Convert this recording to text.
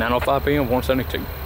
9.05 p.m., 172.